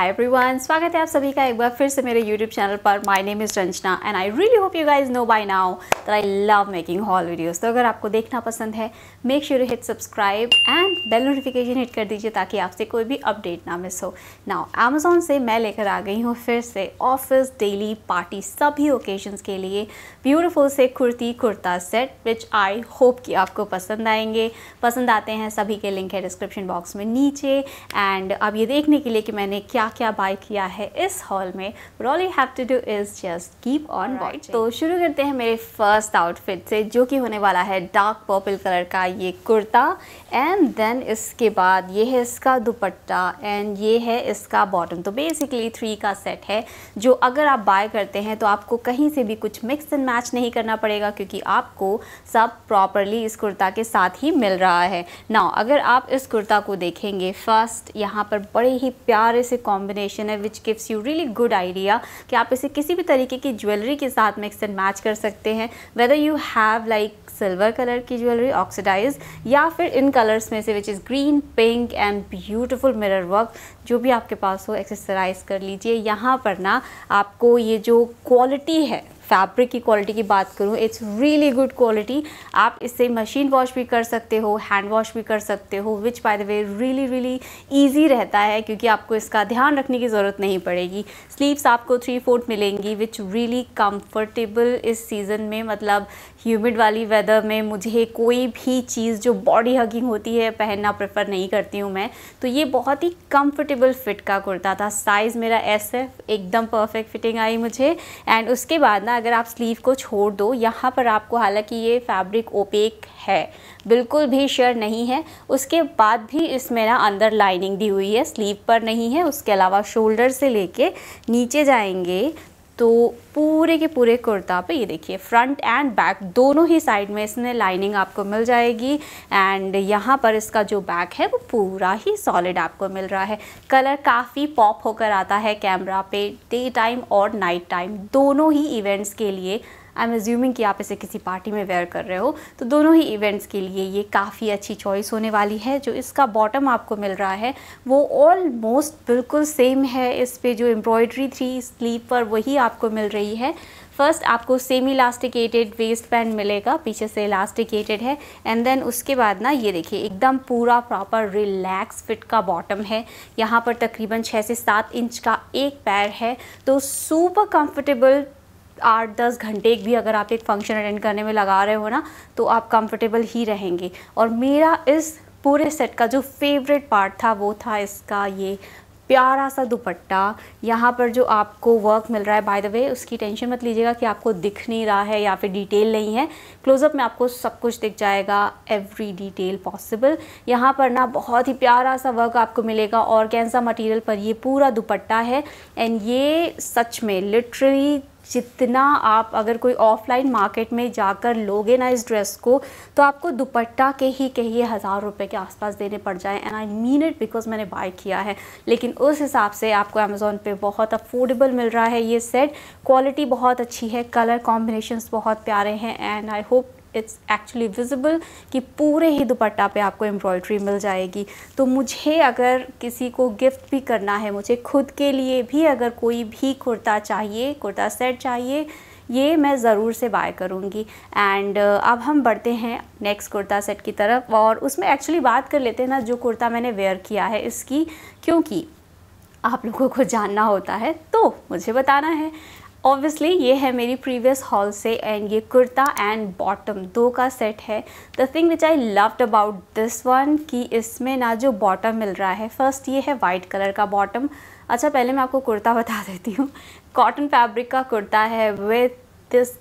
Hi everyone स्वागत है आप सभी का एक बार फिर से मेरे यूट्यूब चैनल पर। My name is Ranjana and I really hope you guys know by now that I love making haul videos तो अगर आपको देखना पसंद है make sure hit subscribe and bell notification hit कर दीजिए ताकि आपसे कोई भी अपडेट ना मिस हो। नाउ अमेजोन से मैं लेकर आ गई हूँ फिर से ऑफ़िस डेली पार्टी सभी ओकेजन्स के लिए ब्यूटिफुल से kurti, kurta set which I hope कि आपको पसंद आएँगे। पसंद आते हैं सभी के लिंक है डिस्क्रिप्शन बॉक्स में नीचे। एंड अब ये देखने के लिए कि मैंने क्या क्या बाय किया है इस हॉल में? All you have to do is just keep on watching तो शुरू करते हैं मेरे फ़र्स्ट आउटफिट से जो कि होने वाला है डार्क पर्पल कलर का ये कुर्ता एंड देन इसके बाद ये है इसका दुपट्टा एंड ये है इसका बॉटम तो बेसिकली थ्री का सेट है जो अगर आप बाय करते हैं तो आपको कहीं से भी कुछ मिक्स एंड मैच नहीं करना पड़ेगा क्योंकि आपको सब प्रॉपरली इस कुर्ता के साथ ही मिल रहा है। ना अगर आप इस कुर्ता को देखेंगे फ़र्स्ट यहाँ पर बड़े ही प्यारे से कॉम्बिनेशन है which gives you really good idea कि आप इसे किसी भी तरीके की ज्वेलरी के साथ मिक्स एंड मैच कर सकते हैं whether you have like silver colour की ज्वेलरी ऑक्सीडाइज या फिर इन कलर्स में से which is green pink and beautiful mirror work जो भी आपके पास हो एक्सरसाइज कर लीजिए। यहाँ पर ना आपको ये जो क्वालिटी है फैब्रिक की क्वालिटी की बात करूँ इट्स रियली गुड क्वालिटी आप इससे मशीन वॉश भी कर सकते हो हैंड वॉश भी कर सकते हो which by the way really really easy रहता है, क्योंकि आपको इसका ध्यान रखने की ज़रूरत नहीं पड़ेगी। स्लीव्स आपको थ्री फोर्थ मिलेंगी विच रियली कम्फर्टेबल इस सीज़न में मतलब ह्यूमिड वाली वेदर में मुझे कोई भी चीज़ जो बॉडी हगिंग होती है, पहनना प्रेफर नहीं करती हूँ मैं। तो ये बहुत ही कंफर्टेबल फिट का कुर्ता था। साइज़ मेरा एस है, एकदम परफेक्ट फिटिंग आई मुझे। एंड उसके बाद ना अगर आप स्लीव को छोड़ दो, यहाँ पर आपको हालाँकि ये फैब्रिक ओपेक है, बिल्कुल भी शेयर नहीं है। उसके बाद भी इसमें ना अंदर लाइनिंग दी हुई है, स्लीव पर नहीं है। उसके अलावा शोल्डर से लेके नीचे जाएँगे तो पूरे के पूरे कुर्ता पे ये देखिए फ्रंट एंड बैक दोनों ही साइड में इसमें लाइनिंग आपको मिल जाएगी एंड यहाँ पर इसका जो बैक है वो पूरा ही सॉलिड आपको मिल रहा है। कलर काफ़ी पॉप होकर आता है कैमरा पे डे टाइम और नाइट टाइम दोनों ही इवेंट्स के लिए आई एम एज्यूमिंग कि आप इसे किसी पार्टी में वेयर कर रहे हो। तो दोनों ही इवेंट्स के लिए ये काफ़ी अच्छी चॉइस होने वाली है, जो इसका बॉटम आपको मिल रहा है। वो ऑलमोस्ट बिल्कुल सेम है इस पर जो एम्ब्रॉयड्री थी स्लीव पर वही आपको मिल रही है। फ़र्स्ट आपको सेमी इलास्टिकेटेड वेस्ट पैंट मिलेगा, पीछे से इलास्टिकेटेड है। एंड देन उसके बाद ना ये देखिए, एकदम पूरा प्रॉपर रिलैक्स फिट का बॉटम है। यहाँ पर तकरीबन छः से सात इंच का एक पैर है। तो सुपर कंफर्टेबल आठ दस घंटे भी अगर आप एक फ़ंक्शन अटेंड करने में लगा रहे हो ना तो आप कंफर्टेबल ही रहेंगे। और मेरा इस पूरे सेट का जो फेवरेट पार्ट था, वो था इसका ये प्यारा सा दुपट्टा। यहाँ पर जो आपको वर्क मिल रहा है बाय द वे उसकी टेंशन मत लीजिएगा कि आपको दिख नहीं रहा है या फिर डिटेल नहीं है। क्लोज़अप में आपको सब कुछ दिख जाएगा एवरी डिटेल पॉसिबल यहाँ पर ना बहुत ही प्यारा सा वर्क आपको मिलेगा और कैंसा मटेरियल पर ये पूरा दुपट्टा है। एंड ये सच में लिटरली जितना आप अगर कोई ऑफलाइन मार्केट में जाकर लोगे ना इस ड्रेस को तो आपको दुपट्टा के ही कहिए हज़ार रुपये के आसपास देने पड़ जाए। And I mean it because मैंने बाय किया है। लेकिन उस हिसाब से आपको अमेज़ोन पे बहुत अफोर्डेबल मिल रहा है। ये सेट क्वालिटी बहुत अच्छी है। कलर कॉम्बिनेशन बहुत प्यारे हैं। And I hope it's actually visible कि पूरे ही दुपट्टा पे आपको एम्ब्रॉयड्री मिल जाएगी। तो मुझे अगर किसी को गिफ्ट भी करना है, मुझे खुद के लिए भी अगर कोई भी कुर्ता चाहिए, कुर्ता सेट चाहिए, ये मैं ज़रूर से बाय करूँगी। एंड अब हम बढ़ते हैं नेक्स्ट कुर्ता सेट की तरफ़ और उसमें एक्चुअली बात कर लेते हैं ना जो कुर्ता मैंने वेयर किया है इसकी, क्योंकि आप लोगों को जानना होता है तो मुझे बताना है। ऑब्वियसली ये है मेरी प्रीवियस हॉल से एंड ये कुर्ता एंड बॉटम दो का सेट है। The thing which I loved about this one कि इसमें ना जो बॉटम मिल रहा है फ़र्स्ट ये है वाइट कलर का बॉटम अच्छा पहले मैं आपको कुर्ता बता देती हूँ। कॉटन फैब्रिक का कुर्ता है विथ दिस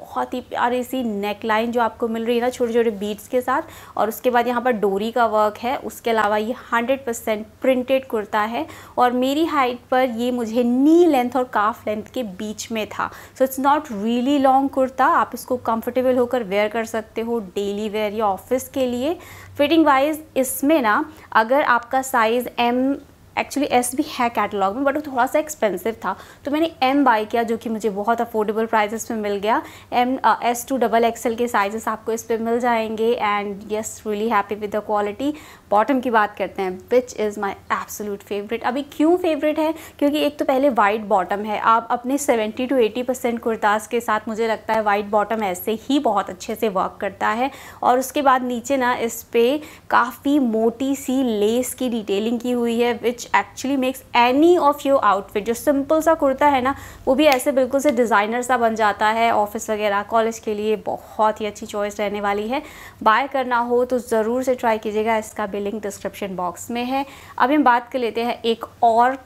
बहुत ही प्यारी सी नेक लाइन जो आपको मिल रही है ना छोटे छोटे बीट्स के साथ। और उसके बाद यहाँ पर डोरी का वर्क है। उसके अलावा ये 100 परसेंट प्रिंटेड कुर्ता है। और मेरी हाइट पर ये मुझे नी लेंथ और काफ लेंथ के बीच में था। So it's not really long kurta. आप इसको कंफर्टेबल होकर वेयर कर सकते हो डेली वेयर या ऑफ़िस के लिए। फिटिंग वाइज इसमें ना, अगर आपका साइज़ एम एक्चुअली एस भी है कैटलॉग में बट वो थोड़ा सा एक्सपेंसिव था। तो मैंने एम बाई किया, जो कि मुझे बहुत अफोर्डेबल प्राइजेस में मिल गया। M S two double XL के साइजेस आपको इस पर मिल जाएँगे and yes really happy with the quality bottom की बात करते हैं which is my absolute favourite अभी क्यों फेवरेट है? क्योंकि एक तो पहले वाइट बॉटम है। आप अपने seventy two eighty percent kurtas के साथ, मुझे लगता है वाइट बॉटम ऐसे ही बहुत अच्छे से वर्क करता है। और उसके बाद नीचे ना इस पर काफ़ी मोटी सी लेस की डिटेलिंग की हुई है which actually makes any of your outfit जो सिंपल सा कुर्ता है ना, वो भी ऐसे बिल्कुल से डिज़ाइनर सा बन जाता है ऑफ़िस वगैरह कॉलेज के लिए बहुत ही अच्छी चॉइस रहने वाली है। बाय करना हो तो ज़रूर से ट्राई कीजिएगा, इसका भी लिंक डिस्क्रिप्शन बॉक्स में है। अभी हम बात कर लेते हैं एक और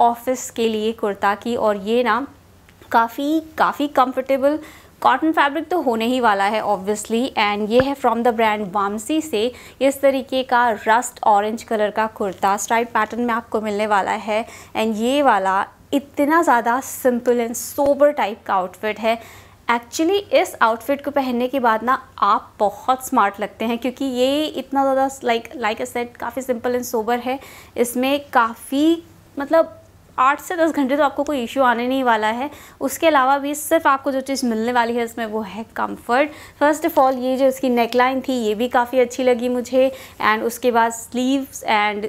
ऑफ़िस के लिए कुर्ता की, और ये ना काफ़ी काफ़ी कंफर्टेबल कॉटन फैब्रिक तो होने ही वाला है ऑब्वियसली एंड ये है फ्रॉम द ब्रांड वामसी से। इस तरीके का रस्ट ऑरेंज कलर का कुर्ता स्ट्राइप पैटर्न में आपको मिलने वाला है। एंड ये वाला इतना ज़्यादा सिंपल एंड सोबर टाइप का आउटफिट है। एक्चुअली इस आउटफिट को पहनने के बाद ना आप बहुत स्मार्ट लगते हैं, क्योंकि ये इतना ज़्यादा लाइक लाइक अ सेट काफ़ी सिंपल एंड सोबर है। इसमें काफ़ी मतलब आठ से दस घंटे तो आपको कोई इशू आने नहीं वाला है। उसके अलावा भी सिर्फ़ आपको जो चीज़ मिलने वाली है इसमें वो है कंफर्ट फ़र्स्ट ऑफ़ ऑल ये जो इसकी नेकलाइन थी, ये भी काफ़ी अच्छी लगी मुझे। एंड उसके बाद sleeves and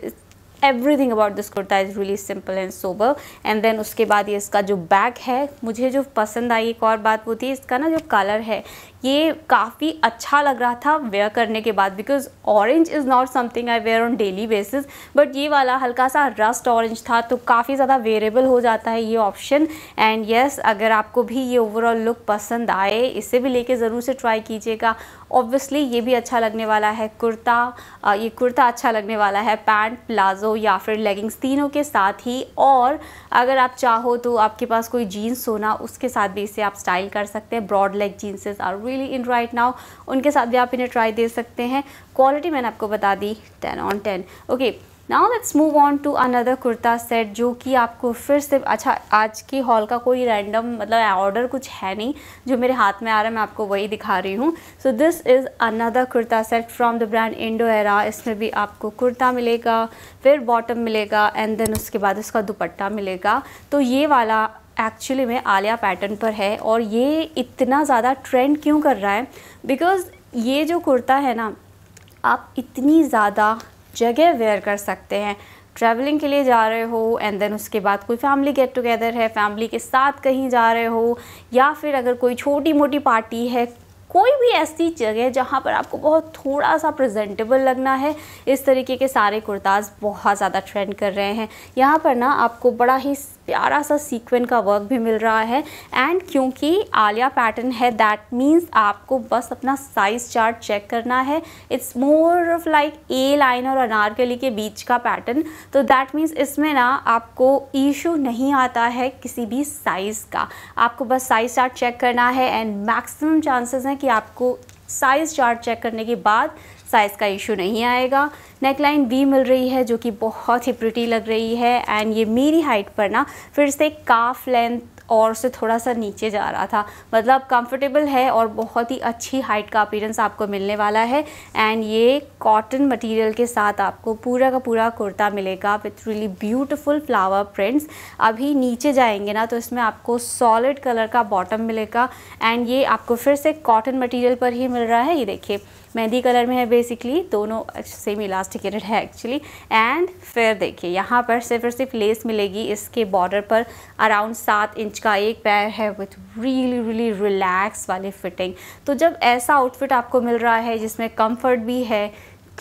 everything about this kurta is really simple and sober and then उसके बाद ये इसका जो बैग है, मुझे जो पसंद आई, एक और बात वो थी, इसका ना जो कलर है ये काफ़ी अच्छा लग रहा था वेयर करने के बाद because orange is not something I wear on daily basis but ये वाला हल्का सा रस्ट ऑरेंज था तो काफ़ी ज़्यादा वेरेबल हो जाता है ये ऑप्शन एंड येस अगर आपको भी ये ओवरऑल लुक पसंद आए, इसे भी लेके ज़रूर से ट्राई कीजिएगा. ऑब्वियसली ये भी अच्छा लगने वाला है. कुर्ता ये कुर्ता अच्छा लगने वाला है. पैंट प्लाजो या फिर लेगिंग्स तीनों के साथ ही. और अगर आप चाहो तो आपके पास कोई जीन्स होना उसके साथ भी इसे आप स्टाइल कर सकते हैं। Broad leg jeanses are really in right now उनके साथ भी आप इन्हें ट्राई दे सकते हैं। क्वालिटी मैंने आपको बता दी ten on ten okay now let's move on to another kurta set जो कि आपको फिर से अच्छा आज की हॉल का कोई रैंडम मतलब ऑर्डर कुछ है नहीं, जो मेरे हाथ में आ रहा है, मैं आपको वही दिखा रही हूँ। So this is another kurta set from the brand Indo Era इसमें भी आपको कुर्ता मिलेगा, फिर बॉटम मिलेगा एंड देन उसके बाद उसका दुपट्टा मिलेगा। तो ये वाला एक्चुअली में आलिया पैटर्न पर है, और ये इतना ज़्यादा ट्रेंड क्यों कर रहा है? बिकॉज़ ये जो कुर्ता है ना, आप इतनी ज़्यादा जगह वेयर कर सकते हैं। ट्रैवलिंग के लिए जा रहे हो एंड देन उसके बाद कोई फैमिली गेट टुगेदर है फैमिली के साथ कहीं जा रहे हो या फिर अगर कोई छोटी मोटी पार्टी है, कोई भी ऐसी जगह जहाँ पर आपको बहुत थोड़ा सा प्रेजेंटेबल लगना है, इस तरीके के सारे कुर्ताज़ बहुत ज़्यादा ट्रेंड कर रहे हैं। यहाँ पर ना आपको बड़ा ही प्यारा सा सीक्वेंट का वर्क भी मिल रहा है। एंड क्योंकि आलिया पैटर्न है दैट मीन्स आपको बस अपना साइज़ चार्ट चेक करना है। It's more of like A line और अनारकली के बीच का पैटर्न तो दैट मीन्स इसमें ना आपको ईशू नहीं आता है किसी भी साइज़ का। आपको बस साइज़ चार्ट चेक करना है एंड मैक्सिमम चांसेस हैं कि आपको साइज़ चार्ट चेक करने के बाद साइज़ का इशू नहीं आएगा। नेकलाइन वी मिल रही है, जो कि बहुत ही प्रिटी लग रही है। एंड ये मेरी हाइट पर ना, फिर से काफ लेंथ और उससे थोड़ा सा नीचे जा रहा था। मतलब कंफर्टेबल है और बहुत ही अच्छी हाइट का अपीरेंस आपको मिलने वाला है। एंड ये कॉटन मटेरियल के साथ आपको पूरा का पूरा कुर्ता मिलेगा with really beautiful flower prints अभी नीचे जाएँगे ना तो इसमें आपको सॉलिड कलर का बॉटम मिलेगा। एंड ये आपको फिर से कॉटन मटीरियल पर ही मिल रहा है। ये देखिए मेहंदी कलर में है बेसिकली दोनों सेम इलास्टिकेटेड है एक्चुअली एंड फिर देखिए यहाँ पर सिर्फ़ और सिर्फ़ लेस मिलेगी इसके बॉर्डर पर अराउंड सात इंच का एक पैर है विथ रियली रियली रिलैक्स वाली फिटिंग तो जब ऐसा आउटफिट आपको मिल रहा है जिसमें कंफर्ट भी है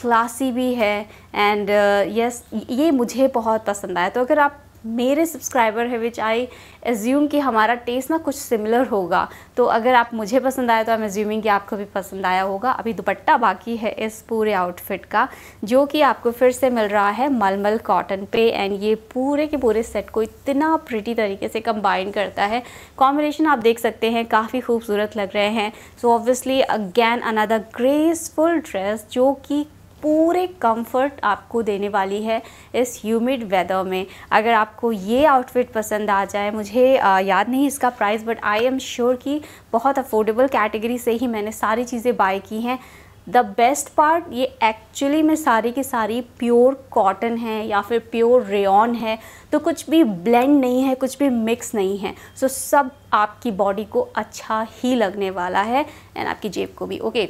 क्लासी भी है एंड यस uh, yes, ये मुझे बहुत पसंद आया. तो अगर आप मेरे सब्सक्राइबर है विच आई एज्यूम कि हमारा टेस्ट ना कुछ सिमिलर होगा। तो अगर आप मुझे पसंद आया तो आई एम एज्यूमिंग कि आपको भी पसंद आया होगा। अभी दुपट्टा बाकी है इस पूरे आउटफिट का, जो कि आपको फिर से मिल रहा है मलमल कॉटन पे। एंड ये पूरे के पूरे सेट को इतना प्रिटी तरीके से कंबाइन करता है। कॉम्बिनेशन आप देख सकते हैं, काफ़ी खूबसूरत लग रहे हैं। So obviously again another graceful dress जो कि पूरे कंफर्ट आपको देने वाली है इस ह्यूमिड वेदर में। अगर आपको ये आउटफिट पसंद आ जाए मुझे याद नहीं इसका price but I am sure कि बहुत अफोर्डेबल कैटेगरी से ही मैंने सारी चीज़ें बाय की हैं। द बेस्ट पार्ट ये एक्चुअली में सारी की सारी प्योर कॉटन है या फिर प्योर रेन है। तो कुछ भी ब्लेंड नहीं है कुछ भी मिक्स नहीं है। सो so, सब आपकी बॉडी को अच्छा ही लगने वाला है। एंड आपकी जेब को भी ओके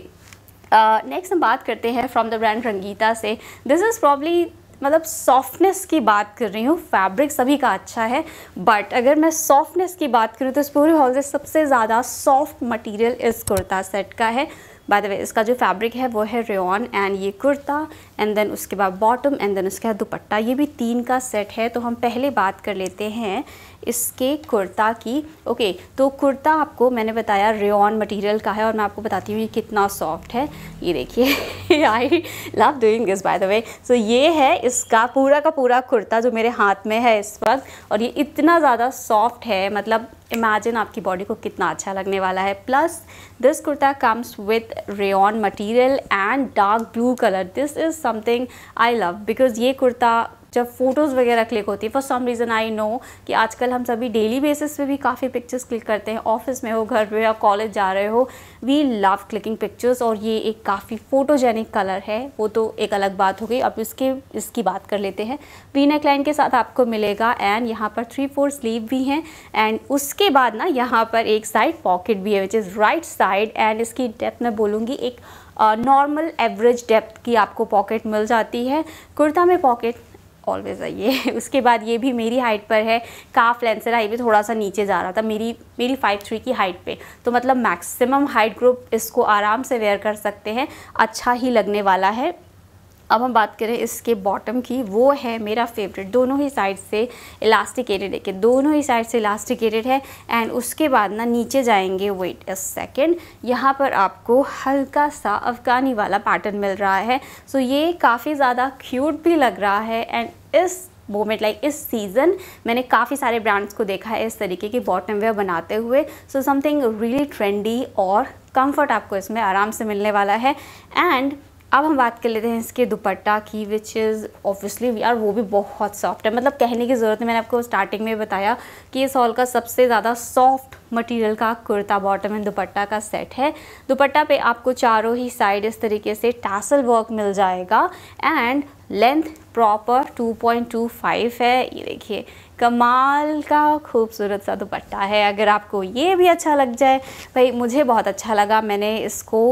नेक्स्ट uh, हम बात करते हैं फ्रॉम द ब्रांड रंगीता से। दिस इज़ प्रॉब्ली मतलब सॉफ्टनेस की बात कर रही हूँ। फैब्रिक सभी का अच्छा है बट अगर मैं सॉफ्टनेस की बात करूँ तो इस पूरे हॉल से सबसे ज़्यादा सॉफ्ट मटेरियल इस कुर्ता सेट का है। बाय द वे इसका जो फैब्रिक है वो है रेन एंड ये कुर्ता एंड देन उसके बाद बॉटम एंड देन उसके बाद दुपट्टा। ये भी तीन का सेट है तो हम पहले बात कर लेते हैं। इसके कुर्ता की। ओके तो कुर्ता आपको मैंने बताया रेन मटेरियल का है और मैं आपको बताती हूँ ये कितना सॉफ्ट है। ये देखिए I love doing this by the way so ये है इसका पूरा का पूरा कुर्ता जो मेरे हाथ में है इस वक्त और ये इतना ज़्यादा सॉफ्ट है। मतलब इमेजिन आपकी बॉडी को कितना अच्छा लगने वाला है। Plus this kurta comes with rayon material and dark blue colour this is something I love because ये कुर्ता जब फ़ोटोज़ वगैरह क्लिक होती है for some reason I know कि आजकल हम सभी डेली बेसिस पे भी काफ़ी पिक्चर्स क्लिक करते हैं। ऑफ़िस में हो, घर पे या कॉलेज जा रहे हो वी लव क्लिकिंग पिक्चर्स और ये एक काफ़ी फ़ोटोजेनिक कलर है। वो तो एक अलग बात हो गई। अब इसके, इसकी बात कर लेते हैं। वी नेक लाइन के साथ आपको मिलेगा एंड यहाँ पर थ्री फोर स्लीव भी हैं एंड उसके बाद ना यहाँ पर एक साइड पॉकेट भी है which is right side and इसकी डेप्थ मैं बोलूँगी एक नॉर्मल एवरेज डेप्थ की आपको पॉकेट मिल जाती है। कुर्ता में पॉकेट ऑलवेज आइए उसके बाद ये भी मेरी हाइट पर है। काफ लेंसर हाइट भी थोड़ा सा नीचे जा रहा था। मेरी मेरी फाइव थ्री की हाइट पे। तो मतलब मैक्सिमम हाइट ग्रुप इसको आराम से वेयर कर सकते हैं। अच्छा ही लगने वाला है। अब हम बात करें इसके बॉटम की, वो है मेरा फेवरेट दोनों ही साइड से इलास्टिकेटेड है दोनों ही साइड से इलास्टिकेटेड है एंड उसके बाद ना नीचे जाएँगे वेट अ सेकेंड यहाँ पर आपको हल्का सा अफ़गानी वाला पैटर्न मिल रहा है। सो so ये काफ़ी ज़्यादा क्यूट भी लग रहा है एंड इस मोमेंट लाइक इस सीज़न मैंने काफ़ी सारे ब्रांड्स को देखा है इस तरीके की बॉटम वेयर बनाते हुए। सो समथिंग रियली ट्रेंडी और कंफर्ट आपको इसमें आराम से मिलने वाला है। एंड अब हम बात कर लेते हैं इसके दुपट्टा की विच इज़ ऑब्वियसली यार वो भी बहुत सॉफ्ट है। मतलब कहने की ज़रूरत है मैंने आपको स्टार्टिंग में बताया कि इस हॉल का सबसे ज़्यादा सॉफ्ट मटेरियल का कुर्ता बॉटम एंड दुपट्टा का सेट है। दुपट्टा पे आपको चारों ही साइड इस तरीके से टासल वर्क मिल जाएगा। एंड लेंथ प्रॉपर 2.25 है। ये देखिए कमाल का खूबसूरत सा दुपट्टा है। अगर आपको ये भी अच्छा लग जाए, भाई मुझे बहुत अच्छा लगा। मैंने इसको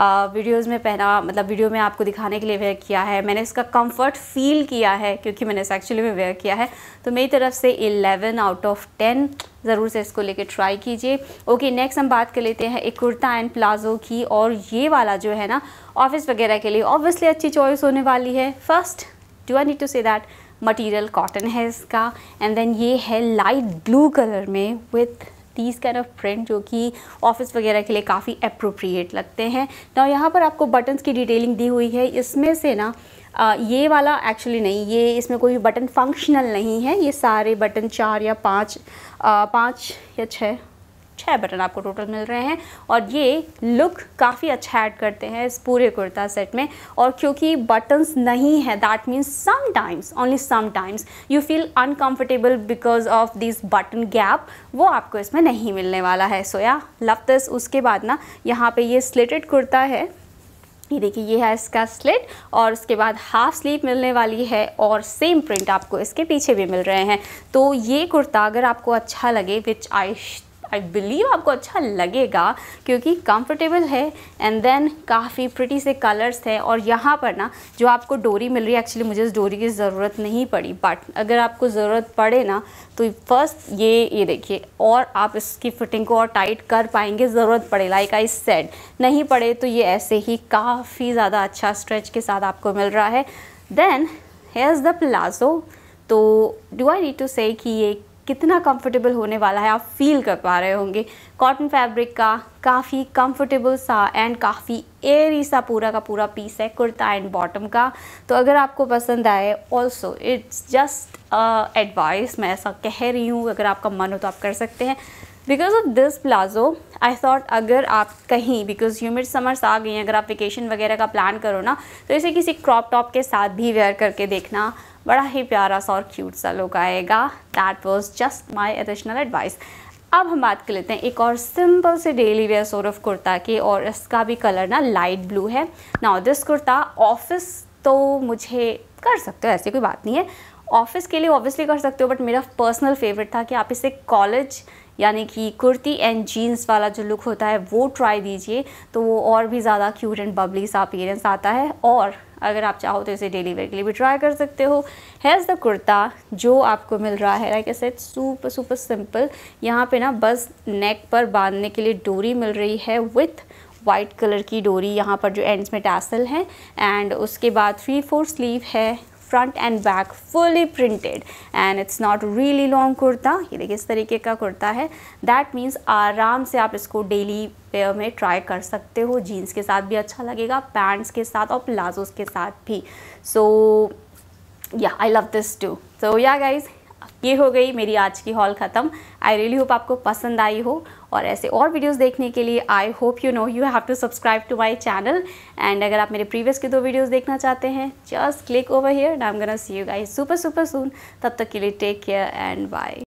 वीडियोस में पहना मतलब वीडियो में आपको दिखाने के लिए वेयर किया है। मैंने इसका कंफर्ट फील किया है, क्योंकि मैंने इसे एक्चुअली में वेयर किया है। तो मेरी तरफ़ से 11 आउट ऑफ़ 10 ज़रूर से इसको लेके ट्राई कीजिए। ओके नेक्स्ट हम बात कर लेते हैं एक कुर्ता एंड प्लाज़ो की। और ये वाला जो है ना ऑफ़िस वगैरह के लिए ऑब्वियसली अच्छी चॉइस होने वाली है। First do I need to say that material cotton है इसका एंड देन ये है लाइट ब्लू कलर में with this kind of print जो कि ऑफ़िस वगैरह के लिए काफ़ी अप्रोप्रिएट लगते हैं। ना यहाँ पर आपको बटन्स की डिटेलिंग दी हुई है। इसमें से ना आ, ये वाला एक्चुअली नहीं ये इसमें कोई बटन फंक्शनल नहीं है। ये सारे बटन चार या पाँच पाँच या छः छः बटन आपको टोटल मिल रहे हैं और ये लुक काफ़ी अच्छा ऐड करते हैं इस पूरे कुर्ता सेट में। और क्योंकि बटन्स नहीं है that means sometimes only sometimes you feel uncomfortable because of this button gap वो आपको इसमें नहीं मिलने वाला है। सो या लव दिस उसके बाद ना, यहाँ पे ये स्लिटेड कुर्ता है। ये देखिए, ये है इसका स्लिट और उसके बाद हाफ़ स्लीव मिलने वाली है और सेम प्रिंट आपको इसके पीछे भी मिल रहे हैं। तो ये कुर्ता अगर आपको अच्छा लगे विच आई आई बिलीव आपको अच्छा लगेगा, क्योंकि कंफर्टेबल है एंड देन काफ़ी प्रिटी से कलर्स है और यहाँ पर ना, जो आपको डोरी मिल रही है एक्चुअली मुझे इस डोरी की ज़रूरत नहीं पड़ी बट अगर आपको ज़रूरत पड़े ना तो फ़र्स्ट ये ये देखिए, और आप इसकी फिटिंग को और टाइट कर पाएँगे, ज़रूरत पड़े लाइक आई सेड नहीं पड़े तो ये ऐसे ही काफ़ी ज़्यादा अच्छा स्ट्रेच के साथ आपको मिल रहा है। देन हेज़ द प्लाजो तो do I need to say कि ये कितना कंफर्टेबल होने वाला है, आप फील कर पा रहे होंगे। कॉटन फैब्रिक का काफ़ी कंफर्टेबल सा एंड काफ़ी एयरी सा पूरा का पूरा पीस है, कुर्ता एंड बॉटम का। तो अगर आपको पसंद आए ऑल्सो इट्स जस्ट एडवाइस मैं ऐसा कह रही हूँ, अगर आपका मन हो तो आप कर सकते हैं। Because of this palazzo I thought अगर आप कहीं बिकॉज़ ह्यूमिड समर्स आ गई हैं, अगर आप वेकेशन वगैरह का प्लान करो ना तो इसे किसी क्रॉप टॉप के साथ भी वेयर करके देखना। बड़ा ही प्यारा सा और क्यूट सा लुक आएगा। That was just my additional advice अब हम बात कर लेते हैं एक और सिंपल से daily wear sort of kurta की और इसका भी कलर ना लाइट ब्लू है। ना दिस कुर्ता ऑफ़िस तो मुझे कर सकते हो, ऐसी कोई बात नहीं है। ऑफ़िस के लिए ऑब्वियसली कर सकते हो बट मेरा पर्सनल फेवरेट था कि आप इसे कॉलेज यानी कि कुर्ती एंड जीन्स वाला जो लुक होता है, वो ट्राई दीजिए। तो वो और भी ज़्यादा क्यूट एंड बबली सा अपीयरेंस आता है और अगर आप चाहो तो इसे डेली वेयर के लिए भी ट्राई कर सकते हो। हैज़ द कुर्ता जो आपको मिल रहा है। लाइक ऐसे सुपर सुपर सिंपल यहाँ पे ना बस नेक पर बांधने के लिए डोरी मिल रही है विथ वाइट कलर की डोरी। यहाँ पर जो एंड्स में टैसल है। एंड उसके बाद थ्री फोर स्लीव है। Front and back fully printed and it's not really long kurta ये देखिए इस तरीके का कुर्ता है दैट मीन्स आराम से आप इसको डेली वेयर में ट्राई कर सकते हो जीन्स के साथ भी अच्छा लगेगा पैंट्स के साथ और प्लाजोस के साथ भी so yeah I love this too so yeah guys ये हो गई मेरी आज की हॉल ख़त्म आई रियली होप आपको पसंद आई हो और ऐसे और वीडियोस देखने के लिए I hope you know you have to subscribe to my channel and अगर आप मेरे प्रीवियस के दो वीडियोस देखना चाहते हैं just click over here I am gonna see you guys super super soon तब तक के लिए टेक केयर एंड बाय